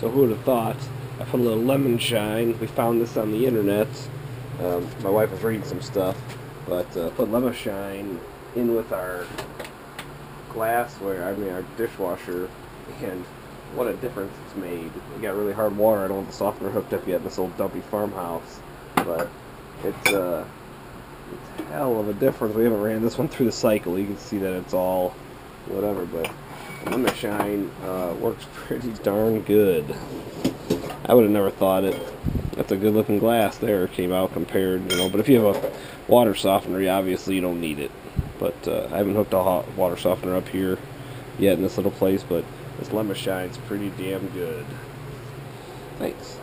So who would have thought? I put a little Lemi Shine. We found this on the internet. Um, my wife was reading some stuff, but uh, put Lemi Shine in with our glassware. I mean our dishwasher, and what a difference it's made. We got really hard water. I don't have the softener hooked up yet in this old dumpy farmhouse, but it's uh, it's hell of a difference. We haven't ran this one through the cycle. You can see that it's all whatever, but Lemi Shine uh, works pretty darn good. I would have never thought it. That's a good looking glass there came out compared, you know. But if you have a water softener, you obviously you don't need it. But uh, I haven't hooked a hot water softener up here yet in this little place, but this Lemi Shine's pretty damn good. Thanks.